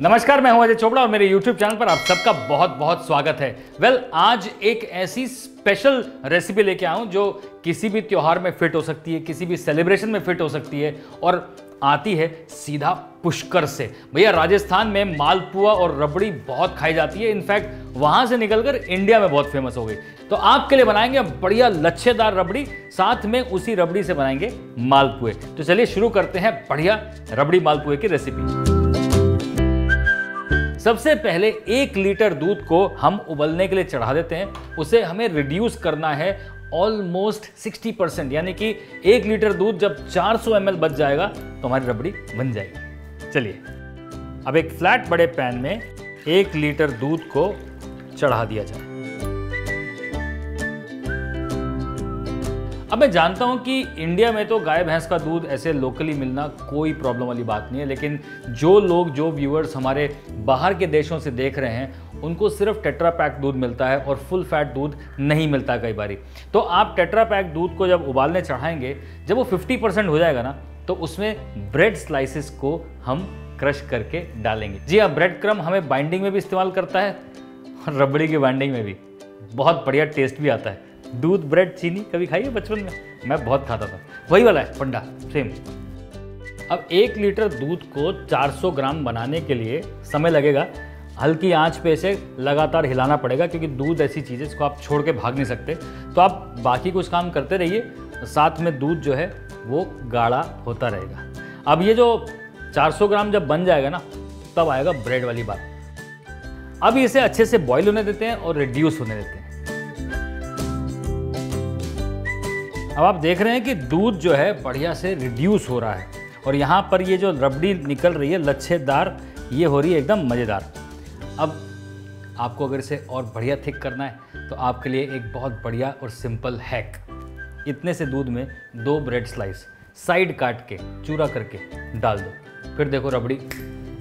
नमस्कार मैं हूँ अजय चोपड़ा और मेरे YouTube चैनल पर आप सबका बहुत बहुत स्वागत है। वेल well, आज एक ऐसी स्पेशल रेसिपी लेके आऊँ जो किसी भी त्यौहार में फिट हो सकती है किसी भी सेलिब्रेशन में फिट हो सकती है और आती है सीधा पुष्कर से। भैया राजस्थान में मालपुआ और रबड़ी बहुत खाई जाती है। इनफैक्ट वहाँ से निकलकर इंडिया में बहुत फ़ेमस हो गई। तो आपके लिए बनाएँगे बढ़िया लच्छेदार रबड़ी साथ में उसी रबड़ी से बनाएँगे मालपुए। तो चलिए शुरू करते हैं बढ़िया रबड़ी मालपुए की रेसिपी सबसे पहले एक लीटर दूध को हम उबलने के लिए चढ़ा देते हैं। उसे हमें रिड्यूस करना है ऑलमोस्ट 60 परसेंट यानी कि एक लीटर दूध जब 400 सौ बच जाएगा तो हमारी रबड़ी बन जाएगी। चलिए, अब एक फ्लैट बड़े पैन में एक लीटर दूध को चढ़ा दिया जाए। अब मैं जानता हूँ कि इंडिया में तो गाय, भैंस का दूध ऐसे लोकली मिलना कोई प्रॉब्लम वाली बात नहीं है, लेकिन जो लोग, जो व्यूअर्स हमारे बाहर के देशों से देख रहे हैं, उनको सिर्फ़ टेट्रा पैक दूध मिलता है और फुल फैट दूध नहीं मिलता कई बारी। तो आप टेट्रा पैक दूध को जब उबालने चढ़ाएँगे, जब वो 50 परसेंट हो जाएगा ना तो उसमें ब्रेड स्लाइसिस को हम क्रश करके डालेंगे। जी हाँ ब्रेड क्रम हमें बाइंडिंग में भी इस्तेमाल करता है और रबड़ी की बाइंडिंग में भी। बहुत बढ़िया टेस्ट भी आता है। दूध, ब्रेड, चीनी कभी खाई है बचपन में? मैं बहुत खाता था। वही वाला है, पंडा सेम अब एक लीटर दूध को 400 ग्राम बनाने के लिए समय लगेगा। हल्की आँच पे इसे लगातार हिलाना पड़ेगा, क्योंकि दूध ऐसी चीज़ है जिसको आप छोड़ के भाग नहीं सकते। तो आप बाकी कुछ काम करते रहिए, साथ में दूध जो है, वो गाढ़ा होता रहेगा। अब ये जो 400 ग्राम जब बन जाएगा ना, तब आएगा ब्रेड वाली बात। अब इसे अच्छे से बॉईल होने देते हैं और रिड्यूस होने देते हैं। अब आप देख रहे हैं कि दूध जो है बढ़िया से रिड्यूस हो रहा है। और यहाँ पर ये जो रबड़ी निकल रही है, लच्छेदार, ये हो रही है एकदम मज़ेदार। अब आपको अगर इसे और बढ़िया थिक करना है तो आपके लिए एक बहुत बढ़िया और सिंपल हैक इतने से दूध में दो ब्रेड स्लाइस साइड काट के, चूरा करके डाल दो। फिर देखो रबड़ी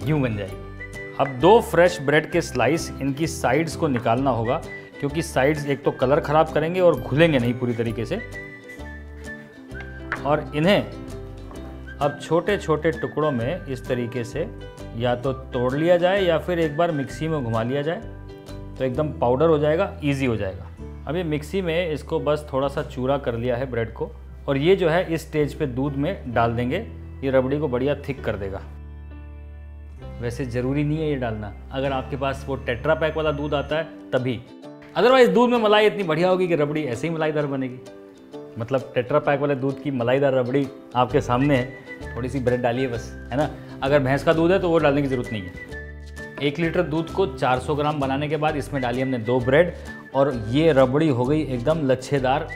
यूँ बन जाएगी। अब दो फ्रेश ब्रेड के स्लाइस इनकी साइड्स को निकालना होगा, क्योंकि साइड्स एक तो कलर ख़राब करेंगे और घुलेंगे नहीं पूरी तरीके से। और इन्हें अब छोटे छोटे टुकड़ों में इस तरीके से या तो तोड़ लिया जाए या फिर एक बार मिक्सी में घुमा लिया जाए तो एकदम पाउडर हो जाएगा इजी हो जाएगा। ये मिक्सी में इसको बस थोड़ा सा चूरा कर लिया है ब्रेड को और ये जो है इस स्टेज पे दूध में डाल देंगे, ये रबड़ी को बढ़िया थिक कर देगा। वैसे ज़रूरी नहीं है ये डालना, अगर आपके पास वो टेट्रा पैक वाला दूध आता है, तभी। अदरवाइज़ दूध में मलाई इतनी बढ़िया होगी कि रबड़ी ऐसे ही मलाईदार बनेगी। मतलब टेट्रा पैक वाले दूध की मलाईदार रबड़ी आपके सामने है। थोड़ी सी ब्रेड डालिए बस, है ना? अगर भैंस का दूध है तो वो डालने की ज़रूरत नहीं है। एक लीटर दूध को 400 ग्राम बनाने के बाद इसमें डाली हमने दो ब्रेड और ये रबड़ी हो गई एकदम लच्छेदार,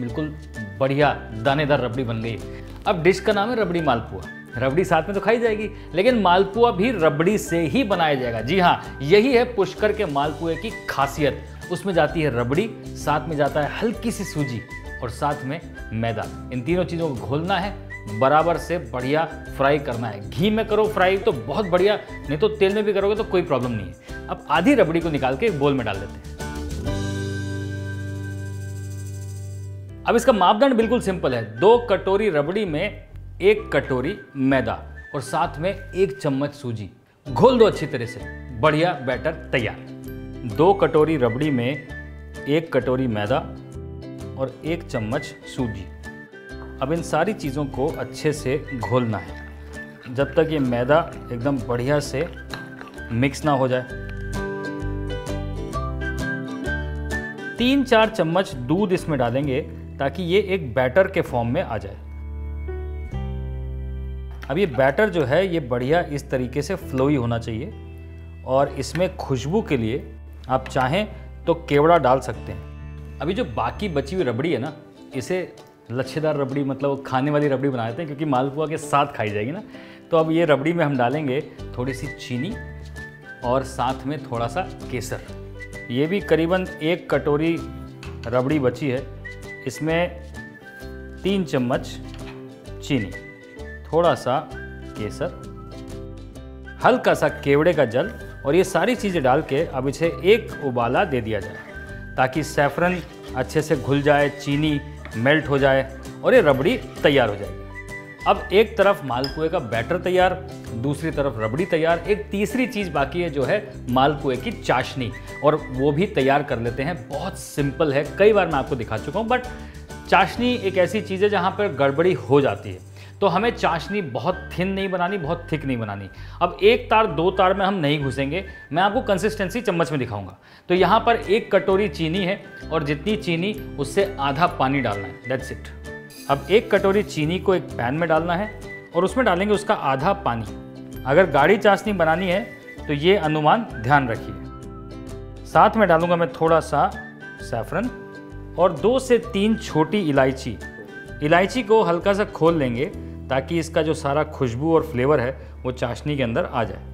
बिल्कुल बढ़िया दानेदार रबड़ी बन गई। अब डिश का नाम है रबड़ी मालपुआ। रबड़ी साथ में तो खाई जाएगी, लेकिन मालपुआ भी रबड़ी से ही बनाया जाएगा। जी हाँ यही है पुष्कर के मालपुए की खासियत। उसमें जाती है रबड़ी, साथ में जाता है हल्की सी सूजी। और साथ में मैदा। इन तीनों चीज़ों को घोलना है, बराबर से बढ़िया फ्राई करना है। घी में करो फ्राई तो बहुत बढ़िया, नहीं तो तेल में भी करोगे तो कोई प्रॉब्लम नहीं है। अब आधी रबड़ी को निकाल के एक बोल में डाल देते हैं। अब इसका मापदंड बिल्कुल सिंपल है। दो कटोरी रबड़ी में एक कटोरी मैदा और साथ में एक चम्मच सूजी। घोल दो अच्छी तरह से। बढ़िया, बैटर, तैयार। दो कटोरी रबड़ी में एक कटोरी मैदा और एक चम्मच सूजी। अब इन सारी चीज़ों को अच्छे से घोलना है, जब तक ये मैदा एकदम बढ़िया से मिक्स ना हो जाए। तीन चार चम्मच दूध इसमें डालेंगे ताकि ये एक बैटर के फॉर्म में आ जाए। अब ये बैटर जो है, ये बढ़िया इस तरीके से फ्लोई होना चाहिए और इसमें खुशबू के लिए आप चाहें तो केवड़ा डाल सकते हैं। अभी जो बाकी बची हुई रबड़ी है ना, इसे लच्छेदार रबड़ी मतलब खाने वाली रबड़ी बना देते हैं, क्योंकि मालपुआ के साथ खाई जाएगी ना। तो अब ये रबड़ी में हम डालेंगे थोड़ी सी चीनी और साथ में थोड़ा सा केसर। ये भी करीबन एक कटोरी रबड़ी बची है। इसमें तीन चम्मच चीनी थोड़ा सा केसर हल्का सा केवड़े का जल और ये सारी चीज़ें डाल के अब इसे एक उबाला दे दिया जाए। ताकि सैफरन अच्छे से घुल जाए, चीनी मेल्ट हो जाए और ये रबड़ी तैयार हो जाएगी अब एक तरफ़ मालपुए का बैटर तैयार, दूसरी तरफ़ रबड़ी तैयार। एक तीसरी चीज़ बाकी है जो है मालपुए की चाशनी, और वो भी तैयार कर लेते हैं। बहुत सिंपल है, कई बार मैं आपको दिखा चुका हूँ, बट चाशनी एक ऐसी चीज़ है जहाँ पर गड़बड़ी हो जाती है। तो हमें चाशनी बहुत थिन नहीं बनानी, बहुत थिक नहीं बनानी। अब एक तार, दो तार में हम नहीं घुसेंगे। मैं आपको कंसिस्टेंसी चम्मच में दिखाऊँगा। तो यहाँ पर एक कटोरी चीनी है और जितनी चीनी, उससे आधा पानी डालना है। दैट्स इट अब एक कटोरी चीनी को एक पैन में डालना है और उसमें डालेंगे उसका आधा पानी। अगर गाढ़ी चाशनी बनानी है तो ये अनुमान ध्यान रखिए। साथ में डालूँगा मैं थोड़ा सा सैफरन और दो से तीन छोटी इलायची। इलायची को हल्का सा खोल लेंगे ताकि इसका जो सारा खुशबू और फ्लेवर है, वो चाशनी के अंदर आ जाए।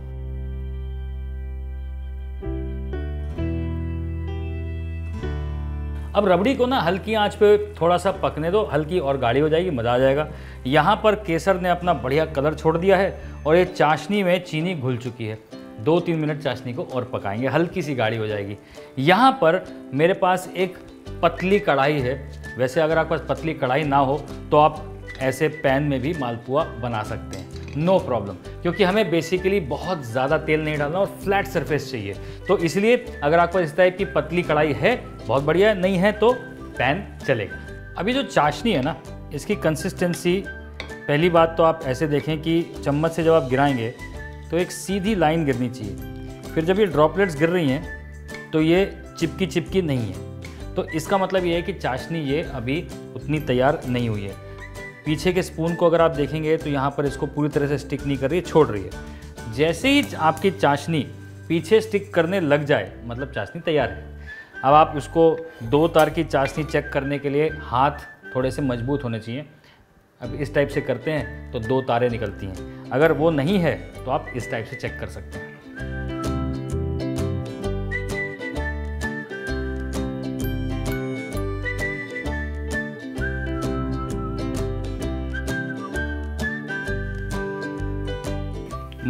अब रबड़ी को ना हल्की आँच पे थोड़ा सा पकने दो, हल्की और गाढ़ी हो जाएगी, मज़ा आ जाएगा। यहाँ पर केसर ने अपना बढ़िया कलर छोड़ दिया है और ये चाशनी में चीनी घुल चुकी है। दो तीन मिनट चाशनी को और पकाएँगे, हल्की सी गाढ़ी हो जाएगी। यहाँ पर मेरे पास एक पतली कढ़ाई है वैसे अगर आपके पास पतली कढ़ाई ना हो तो आप ऐसे पैन में भी मालपुआ बना सकते हैं। नो no प्रॉब्लम क्योंकि हमें बेसिकली बहुत ज़्यादा तेल नहीं डालना और फ्लैट सरफेस चाहिए। तो इसलिए अगर आपको इस टाइप की पतली कढ़ाई है, बहुत बढ़िया है नहीं है तो पैन चलेगा। अभी जो चाशनी है ना, इसकी कंसिस्टेंसी पहली बात तो आप ऐसे देखें कि चम्मच से जब आप गिराएँगे तो एक सीधी लाइन गिरनी चाहिए। फिर जब ये ड्रॉपलेट्स गिर रही हैं तो ये चिपकी चिपकी नहीं है। तो इसका मतलब ये है कि चाशनी ये अभी उतनी तैयार नहीं हुई है। पीछे के स्पून को अगर आप देखेंगे तो यहाँ पर इसको पूरी तरह से स्टिक नहीं कर रही है छोड़ रही है। जैसे ही आपकी चाशनी पीछे स्टिक करने लग जाए मतलब चाशनी तैयार है, अब आप उसको दो तार की चाशनी चेक करने के लिए हाथ थोड़े से मज़बूत होने चाहिए। अब इस टाइप से करते हैं तो दो तारें निकलती हैं। अगर वो नहीं है तो आप इस टाइप से चेक कर सकते हैं।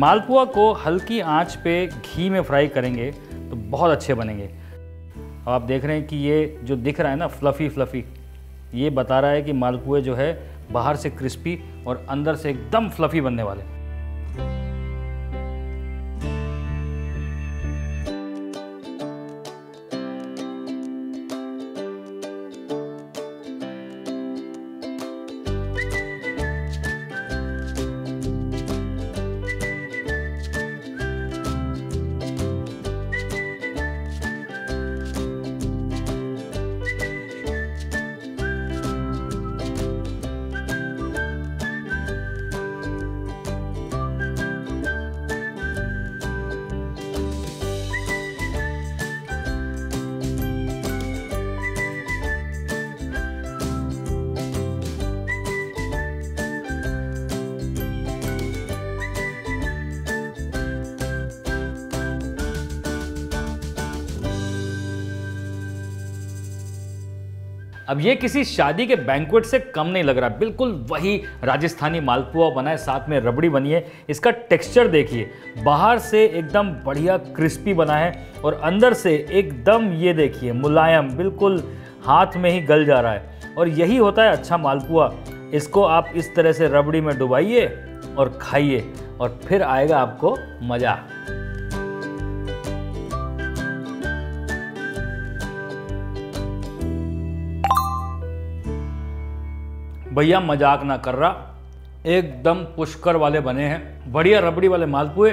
मालपुआ को हल्की आँच पे घी में फ्राई करेंगे तो बहुत अच्छे बनेंगे। अब आप देख रहे हैं कि ये जो दिख रहा है ना फ्लफ़ी फ्लफ़ी ये बता रहा है कि मालपुए जो है बाहर से क्रिस्पी और अंदर से एकदम फ्लफ़ी बनने वाले। अब ये किसी शादी के बैंकुएट से कम नहीं लग रहा। बिल्कुल वही राजस्थानी मालपुआ बना है, साथ में रबड़ी बनी है। इसका टेक्सचर देखिए, बाहर से एकदम बढ़िया क्रिस्पी बना है और अंदर से एकदम ये देखिए, मुलायम, बिल्कुल हाथ में ही गल जा रहा है। और यही होता है अच्छा मालपुआ। इसको आप इस तरह से रबड़ी में डुबाइए और खाइए और फिर आएगा आपको मज़ा। भैया मज़ाक ना कर रहा। एकदम पुष्कर वाले बने हैं। बढ़िया रबड़ी वाले मालपुए,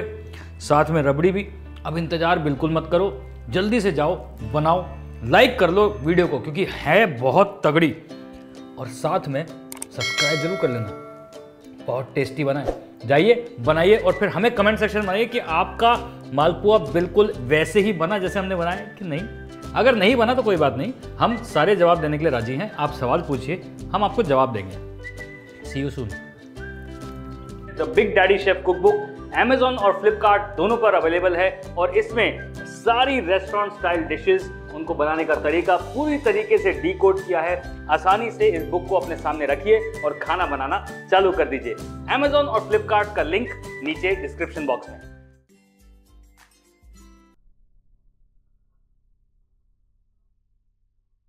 साथ में रबड़ी भी। अब इंतज़ार बिल्कुल मत करो। जल्दी से जाओ, बनाओ लाइक कर लो वीडियो को, क्योंकि है बहुत तगड़ी। और साथ में सब्सक्राइब ज़रूर कर लेना। बहुत टेस्टी बना है जाइए, बनाइए और फिर हमें कमेंट सेक्शन में बनाइए कि आपका मालपुआ बिल्कुल वैसे ही बना जैसे हमने बनाया कि नहीं। अगर नहीं बना तो कोई बात नहीं। हम सारे जवाब देने के लिए राज़ी हैं। आप सवाल पूछिए, हम आपको जवाब देंगे। See you soon the big daddy chef cook book Amazon और फ्लिपकार्ट दोनों पर अवेलेबल है और इसमें सारी रेस्टोरेंट स्टाइल डिशेस उनको बनाने का तरीका पूरी तरीके से डी किया है। आसानी से इस बुक को अपने सामने रखिए और खाना बनाना चालू कर दीजिए। अमेजोन और फ्लिपकार्ट का लिंक नीचे डिस्क्रिप्शन बॉक्स में।